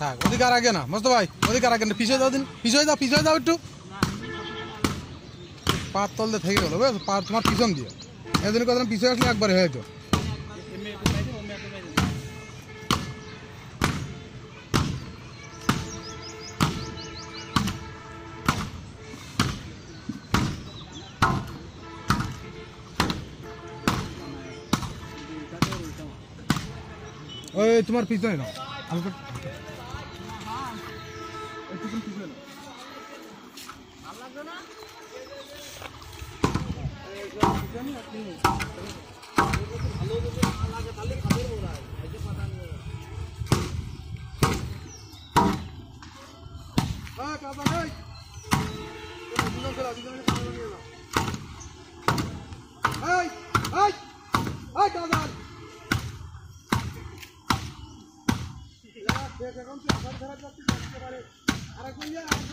থাক ওদিকে আগে না। মস্ত ভাই ওদিকে আগে না। পিছিয়ে যাও দিন, পিছিয়ে যাও পিছিয়ে যাও একটু। পার তলতে থেকে গেলো, বুঝছ? পার তোমার পিছন দিয়ে। জন্য কথা পিছিয়ে আসলে একবারে হয়ে যেত ওই তোমার পিছনে নাও। নাও। এই, এই, এই, এখন আসার ধারা পারে। আরেকজন।